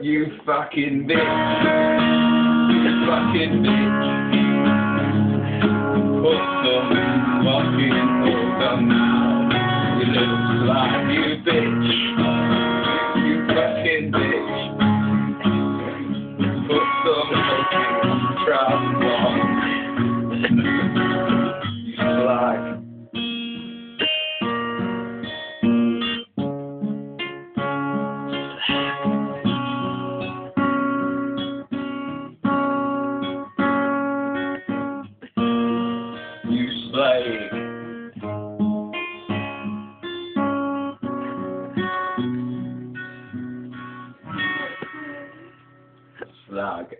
You fucking bitch. You fucking bitch. Put some fucking on now. You look like you bitch. You fucking bitch. Put some fucking trousers on. like. Slag.